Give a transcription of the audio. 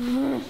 うん。